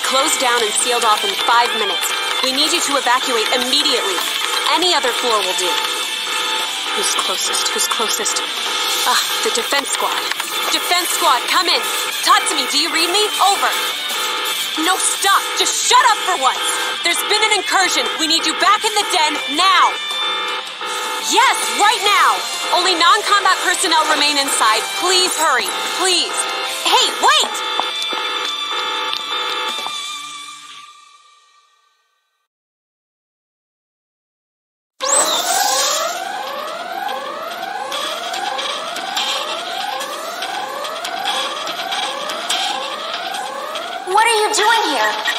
closed down and sealed off in five minutes. We need you to evacuate immediately. Any other floor will do. Who's closest? Who's closest? Ah, the defense squad. Defense squad, come in. Talk to me. Do you read me? Over. No, stop. Just shut up for once. There's been an incursion. We need you back in the den now. Yes, right now. Only non-combat personnel remain inside. Please hurry. Please. Hey, wait!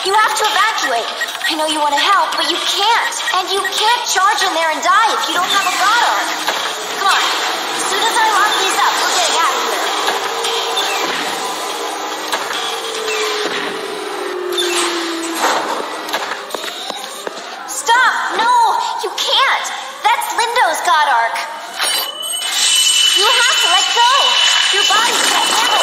You have to evacuate. I know you want to help, but you can't. And you can't charge in there and die if you don't have a god arc. Come on. As soon as I lock these up, we're getting out of here. Stop! No! You can't! That's Lindow's god arc. You have to let go. Your body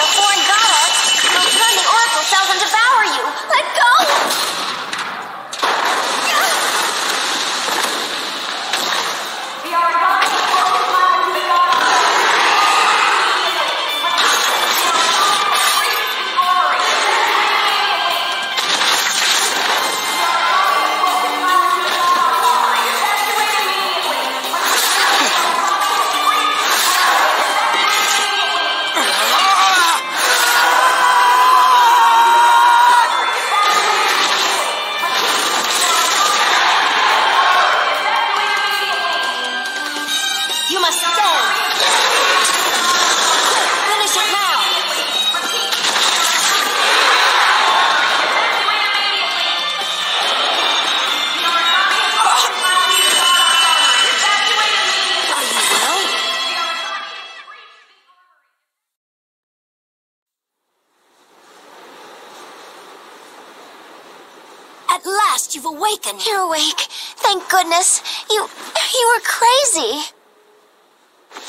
At last you've awakened. You're awake. Thank goodness. You you were crazy.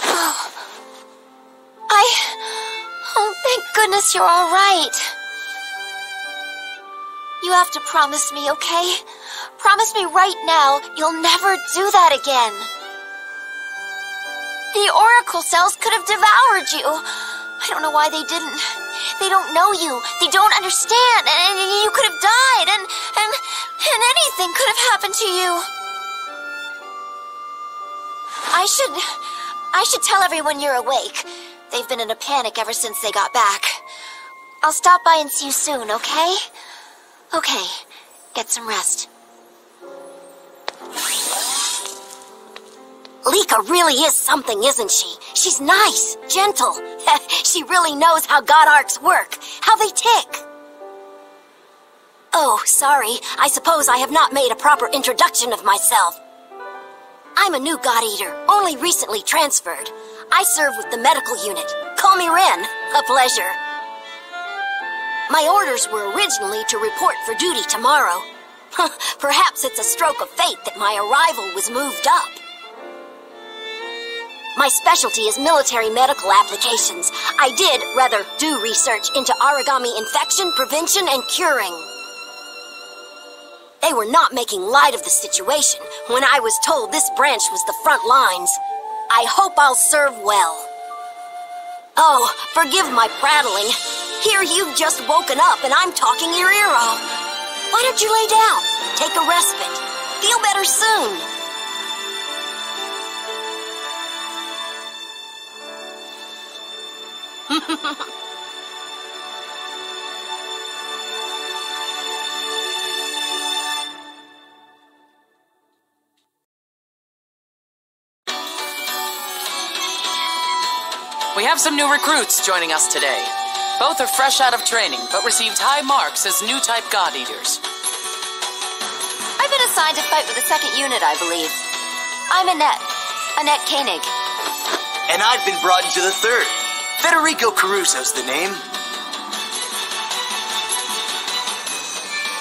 Oh. I Oh, thank goodness you're all right. You have to promise me, okay? Promise me right now you'll never do that again. The oracle cells could have devoured you. I don't know why they didn't. They don't know you. They don't understand. And, and you could have died. And, and, anything could have happened to you. I should. I should tell everyone you're awake. They've been in a panic ever since they got back. I'll stop by and see you soon, okay? Okay. Get some rest. Licca really is something, isn't she? She's nice, gentle. she really knows how God arcs work, how they tick. Oh, sorry. I suppose I have not made a proper introduction of myself. I'm a new God Eater, only recently transferred. I serve with the medical unit. Call me Ren. A pleasure. My orders were originally to report for duty tomorrow. Perhaps it's a stroke of fate that my arrival was moved up. My specialty is military medical applications. I did, rather, do research into Aragami infection, prevention, and curing. They were not making light of the situation when I was told this branch was the front lines. I hope I'll serve well. Oh, forgive my prattling. Here you've just woken up and I'm talking your ear off. Why don't you lay down? Take a respite. Feel better soon. We have some new recruits joining us today. Both are fresh out of training, but received high marks as new type God Eaters. I've been assigned to fight with the second unit, I believe. I'm Annette. Annette Koenig. And I've been brought into the third. Federico Caruso's the name.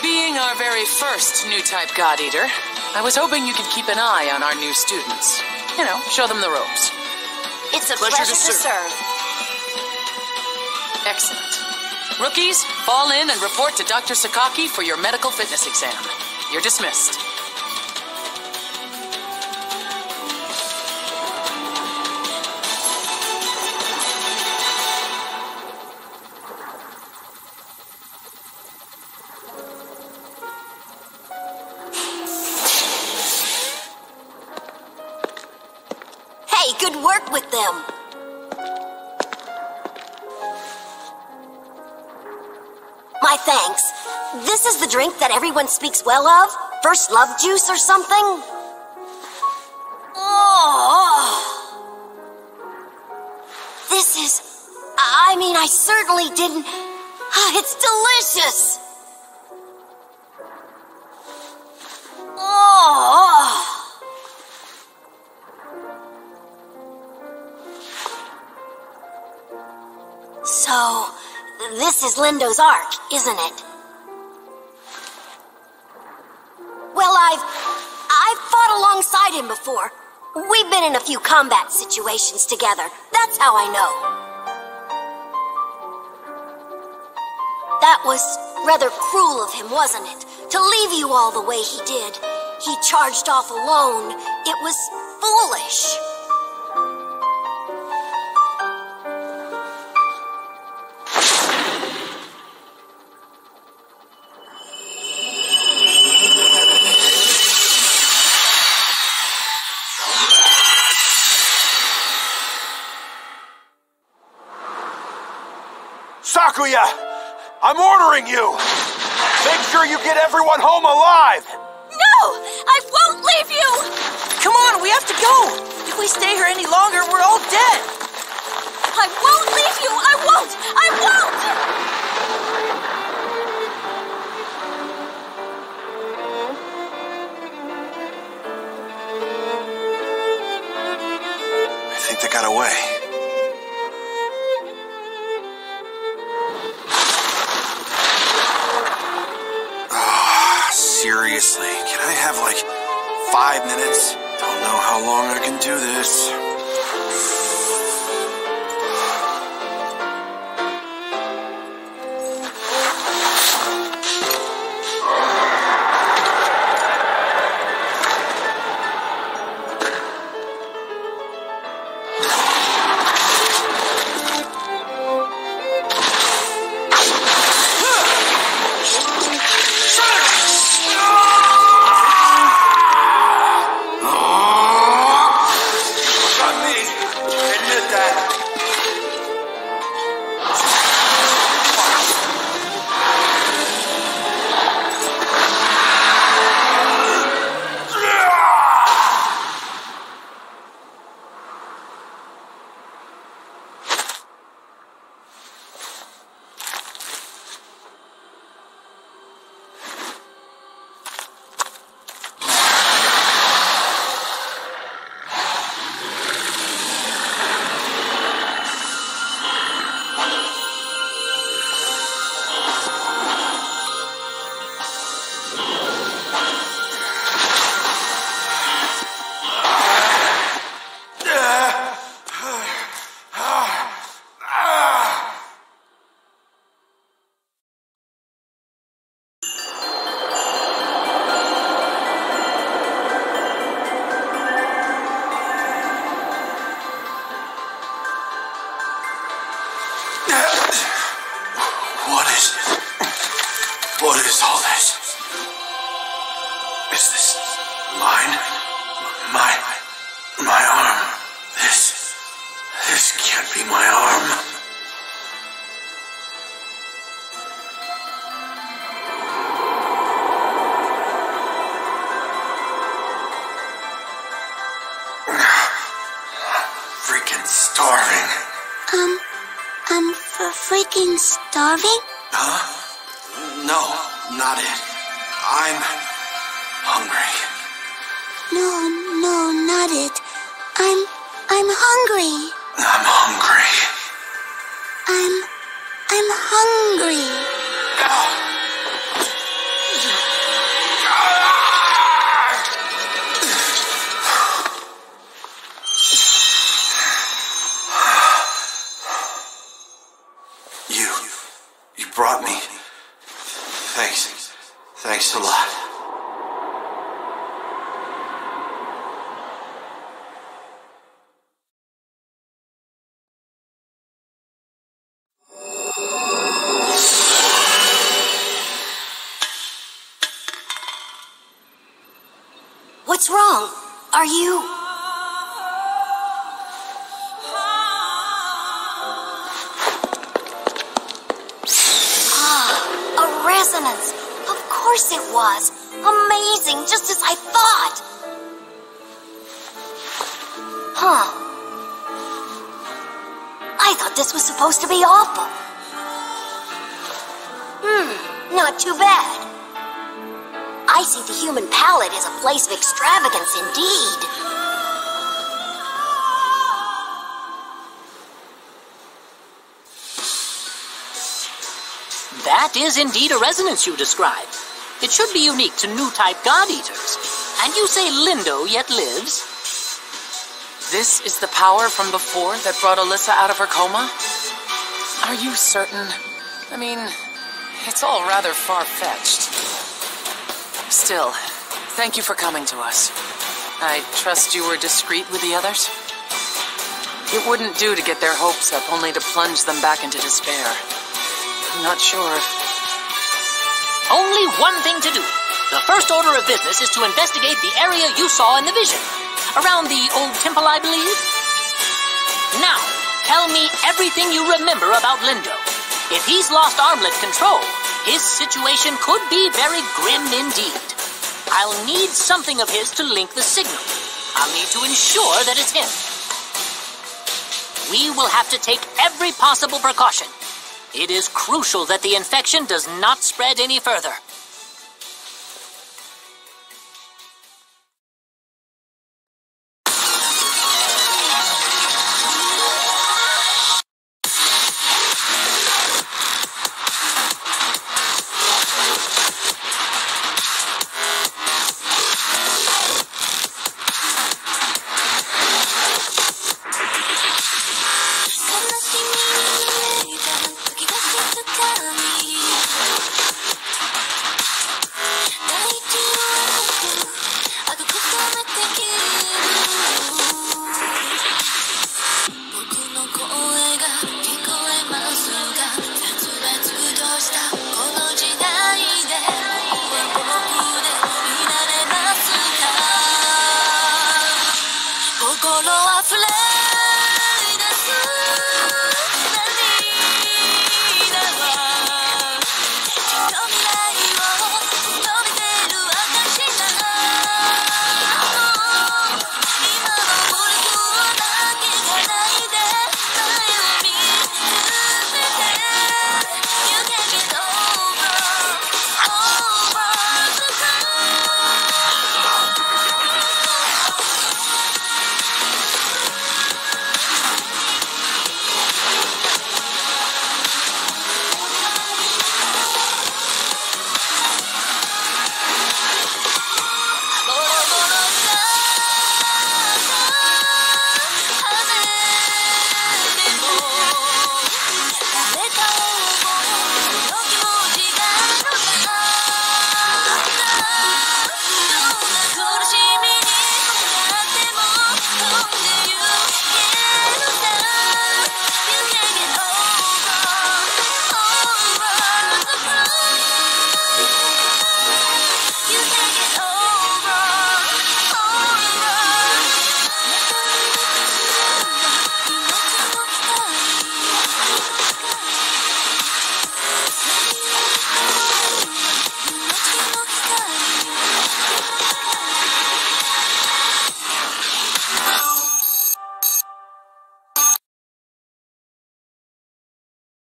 Being our very first new type God Eater, I was hoping you could keep an eye on our new students. You know, show them the ropes. It's a Pleasure pleasure, to to serve. serve. Excellent. Rookies, fall in and report to Dr. Sakaki for your medical fitness exam. You're dismissed. Hey, good work with them. My thanks. This is the drink that everyone speaks well of? First love juice or something? Oh. This is. I mean, I certainly didn't. Ah, It's delicious. So, this is Lindow's arc, isn't it? Well, I've I've fought alongside him before. We've been in a few combat situations together. That's how I know. That was rather cruel of him, wasn't it? To leave you all the way he did. He charged off alone. It was foolish. Sakuya! I'm ordering you! Make sure you get everyone home alive! No! I won't leave you! Come on, we have to go! If we stay here any longer, we're all dead! I won't leave you! I won't! I won't! Be my arm. Freaking starving. Um, I'm f- freaking starving? Huh? No, not it. I'm hungry. No, no, not it. I'm, I'm hungry. I'm hungry. I'm. I'm hungry. You. You brought me. Thanks. Thanks a lot. What's wrong? Are you... Ah, a resonance. Of course it was. Amazing, just as I thought. Huh. I thought this was supposed to be awful. Hmm, not too bad. I see the human palate is a place of extravagance indeed. That is indeed a resonance you describe. It should be unique to new type God Eaters. And you say Lindow yet lives? This is the power from before that brought Alisa out of her coma? Are you certain? I mean, it's all rather far fetched. Still, thank you for coming to us. I trust you were discreet with the others? It wouldn't do to get their hopes up only to plunge them back into despair. I'm not sure if. Only one thing to do. The first order of business is to investigate the area you saw in the vision. Around the old temple, I believe. Now, tell me everything you remember about Lindow. If he's lost armlet control, his situation could be very grim indeed. I'll need something of his to link the signal. I'll need to ensure that it's him. We will have to take every possible precaution. It is crucial that the infection does not spread any further. 心あふれ出す